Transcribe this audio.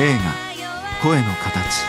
映画「声の形」